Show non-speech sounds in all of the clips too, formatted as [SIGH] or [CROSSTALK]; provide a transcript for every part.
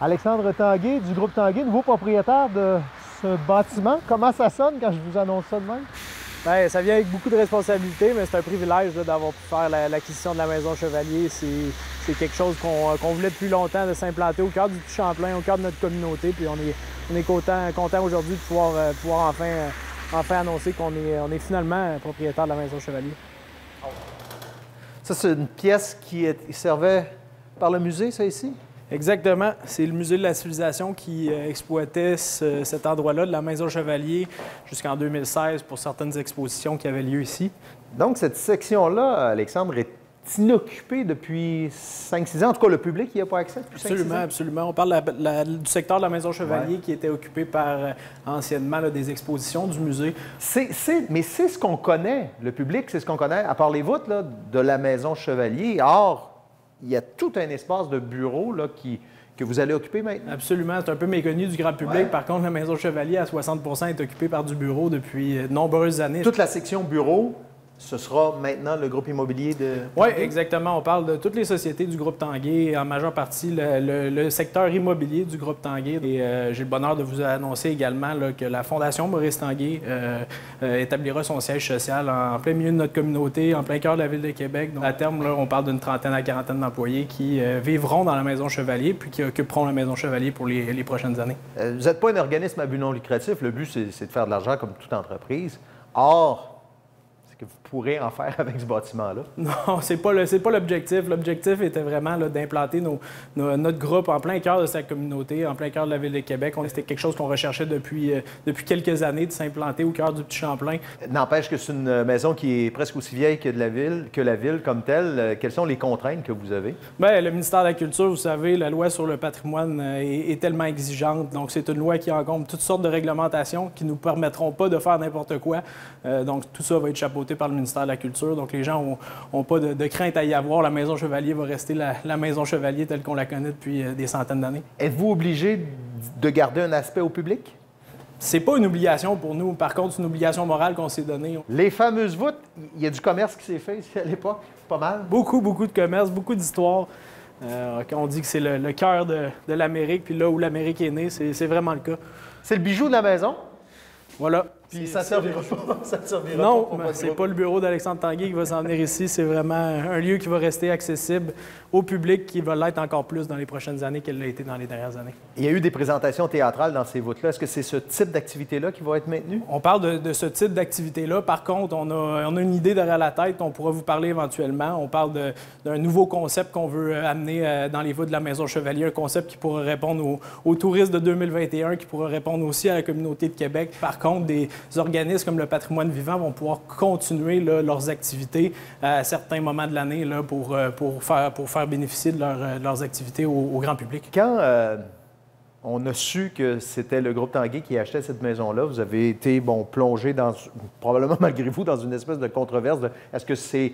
Alexandre Tanguay du groupe Tanguay, nouveau propriétaire de ce bâtiment. Comment ça sonne quand je vous annonce ça de même? Bien, ça vient avec beaucoup de responsabilités, mais c'est un privilège d'avoir pu faire l'acquisition de la Maison Chevalier. C'est quelque chose qu'on voulait depuis longtemps de s'implanter au cœur du Champlain, au cœur de notre communauté. Puis on est, on est content, content aujourd'hui de pouvoir, euh, pouvoir enfin, euh, enfin annoncer qu'on est, on est finalement propriétaire de la Maison Chevalier. Ça, c'est une pièce qui servait par le musée, ça ici? Exactement. C'est le Musée de la civilisation qui euh, exploitait cet endroit-là de la Maison Chevalier jusqu'en 2016 pour certaines expositions qui avaient lieu ici. Donc, cette section-là, Alexandre, est inoccupée depuis 5-6 ans. En tout cas, le public n'y a pas accès depuis Absolument, 5, ans? absolument. On parle du secteur de la Maison Chevalier qui était occupé par euh, anciennement des expositions du musée. mais c'est ce qu'on connaît, le public, c'est ce qu'on connaît, à part les voûtes de la Maison Chevalier. Or, il y a tout un espace de bureau là, qui, que vous allez occuper maintenant. Absolument. C'est un peu méconnu du grand public. Par contre, la Maison Chevalier, à 60% est occupée par du bureau depuis de nombreuses années. Toute la section bureau, ce sera maintenant le groupe immobilier de. Oui, exactement. On parle de toutes les sociétés du groupe Tanguay, en majeure partie le, secteur immobilier du groupe Tanguay. Et euh, j'ai le bonheur de vous annoncer également que la Fondation Maurice Tanguay euh, euh, établira son siège social en, plein milieu de notre communauté, en plein cœur de la ville de Québec. Donc, à terme, là, on parle d'une trentaine à quarantaine d'employés qui vivront dans la Maison Chevalier puis qui occuperont la Maison Chevalier pour les, les prochaines années. vous n'êtes pas un organisme à but non lucratif. Le but, c'est de faire de l'argent comme toute entreprise. Or, que vous pourrez en faire avec ce bâtiment-là? [LAUGHS] Non, c'est pas pas l'objectif. L'objectif était vraiment d'implanter notre groupe en plein cœur de sa communauté, en plein cœur de la ville de Québec. C'était quelque chose qu'on recherchait depuis, euh, depuis quelques années, de s'implanter au cœur du Petit Champlain. N'empêche que c'est une maison qui est presque aussi vieille que, de la ville, que la ville comme telle. Euh, quelles sont les contraintes que vous avez? Bien, le ministère de la Culture, vous savez, la loi sur le patrimoine euh, est, tellement exigeante. Donc, c'est une loi qui encombre toutes sortes de réglementations qui ne nous permettront pas de faire n'importe quoi. donc, tout ça va être chapeauté par le ministère de la Culture. Donc, les gens n'ont pas de, crainte à y avoir. La Maison Chevalier va rester la, Maison Chevalier telle qu'on la connaît depuis euh, des centaines d'années. Êtes-vous obligé de garder un aspect au public? C'est pas une obligation pour nous. Par contre, c'est une obligation morale qu'on s'est donnée. Les fameuses voûtes, il y a du commerce qui s'est fait ici à l'époque, pas mal. Beaucoup, beaucoup de commerce, beaucoup d'histoires. Euh, on dit que c'est le, cœur de, de l'Amérique, puis là où l'Amérique est née, c'est vraiment le cas. C'est le bijou de la maison? Voilà. Puis ça servira pas. [LAUGHS] Ça servira non, c'est pas le bureau d'Alexandre Tanguay qui va s'en venir ici. C'est vraiment un lieu qui va rester accessible au public, qui va l'être encore plus dans les prochaines années qu'elle l'a été dans les dernières années. Il y a eu des présentations théâtrales dans ces voûtes-là. Est-ce que c'est ce type d'activité-là qui va être maintenu? On parle de, ce type d'activité-là. Par contre, on a, on a, une idée derrière la tête. On pourra vous parler éventuellement. On parle d'un nouveau concept qu'on veut amener euh, dans les voûtes de la Maison Chevalier, un concept qui pourrait répondre aux, touristes de 2021, qui pourrait répondre aussi à la communauté de Québec. Par contre, des organismes comme le patrimoine vivant vont pouvoir continuer leurs activités à certains moments de l'année pour, euh, pour, faire, bénéficier de, euh, leurs activités au, grand public. Quand euh, on a su que c'était le groupe Tanguay qui achetait cette maison-là, vous avez été plongé dans, probablement [LAUGHS] malgré vous, dans une espèce de controverse est-ce que c'est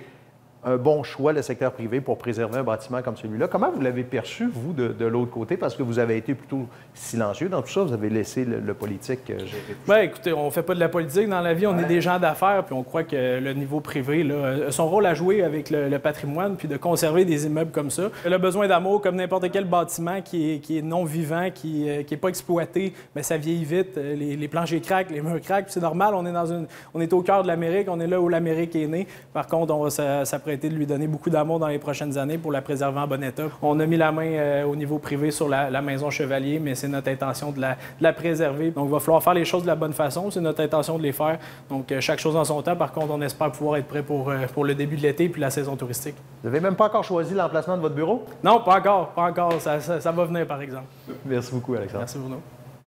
un bon choix, le secteur privé, pour préserver un bâtiment comme celui-là. Comment vous l'avez perçu, vous, de, l'autre côté? Parce que vous avez été plutôt silencieux dans tout ça. Vous avez laissé le, politique euh, gérer tout Bien, écoutez, on ne fait pas de la politique dans la vie. On est des gens d'affaires, puis on croit que le niveau privé a son rôle à jouer avec le, patrimoine, puis de conserver des immeubles comme ça. Le besoin d'amour, comme n'importe quel bâtiment qui est, qui est non vivant, qui n'est euh, pas exploité, mais ça vieillit vite. Euh, les, les planchers craquent, les murs craquent. C'est normal, on est, dans une, on est au cœur de l'Amérique, on est là où l'Amérique est née. Par contre, on, ça, ça été de lui donner beaucoup d'amour dans les prochaines années pour la préserver en bon état. On a mis la main euh, au niveau privé sur la, maison Chevalier, mais c'est notre intention de la, préserver. Donc, il va falloir faire les choses de la bonne façon. C'est notre intention de les faire. Donc, euh, chaque chose en son temps. Par contre, on espère pouvoir être prêt pour, euh, pour le début de l'été puis la saison touristique. Vous n'avez même pas encore choisi l'emplacement de votre bureau? Non, pas encore. Pas encore. Ça, ça, va venir, par exemple. Merci beaucoup, Alexandre. Merci, Bruno.